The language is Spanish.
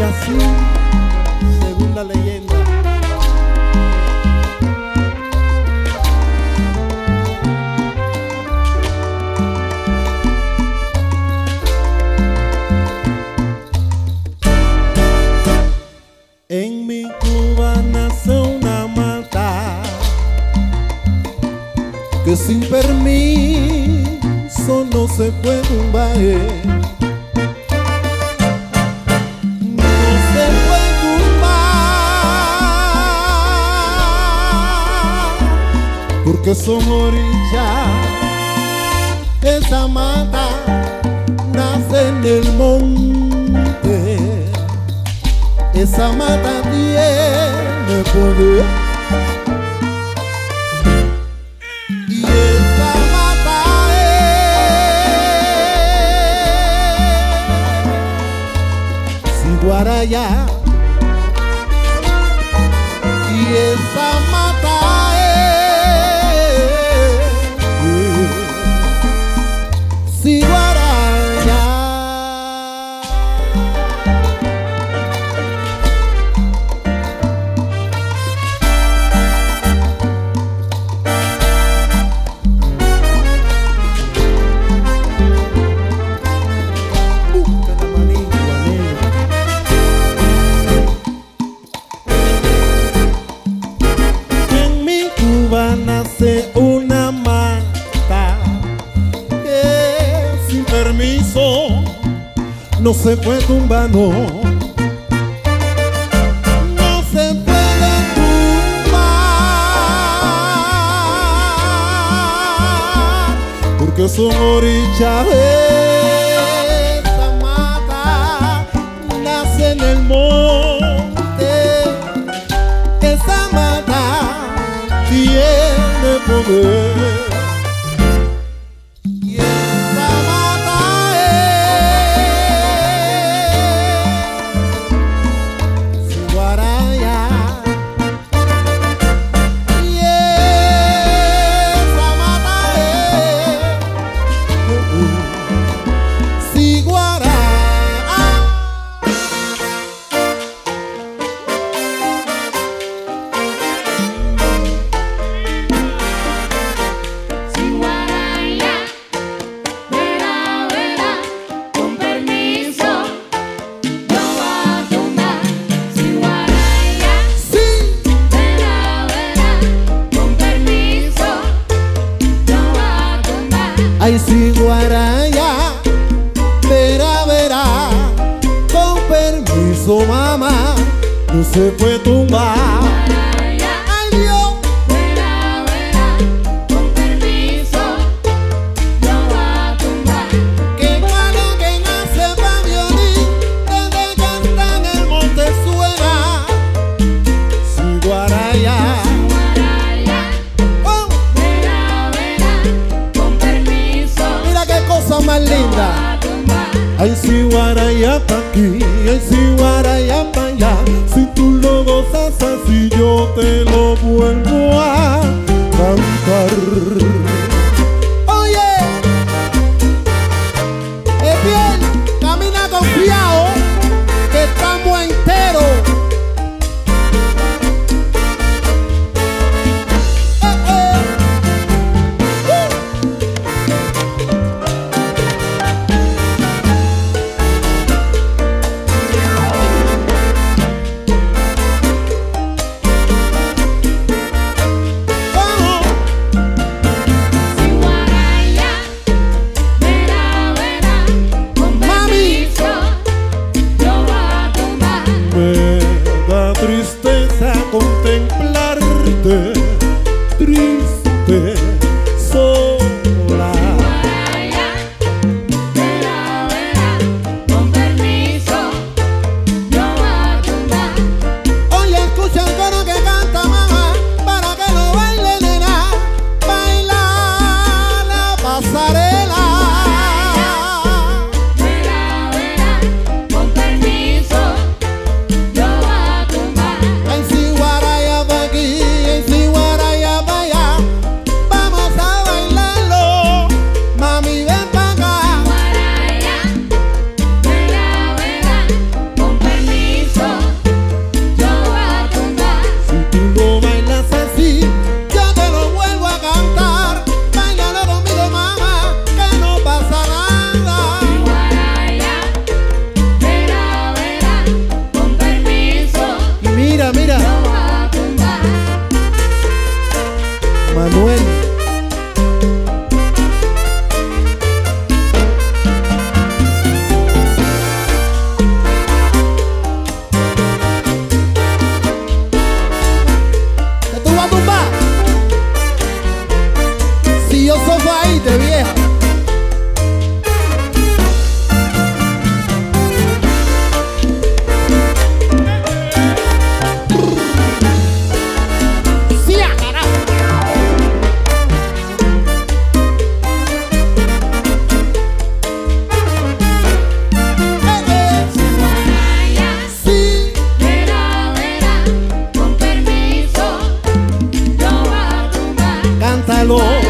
Y así, según la leyenda, En mi Cuba nace una mata que sin permiso no se puede tumbar. No porque son orillas. Esa mata nace en el monte esa mata tiene poder y esa mata es y se puede tumbar, no. Se puede tumbar porque son orillas esa mata nace en el monte esa mata tiene poder ay Siguaraya, verá, verá, con permiso mamá, no se puede tumbar. Ay, si guaraya pa' allá. Si tú lo gozas así, yo te lo vuelvo a cantar. 来路。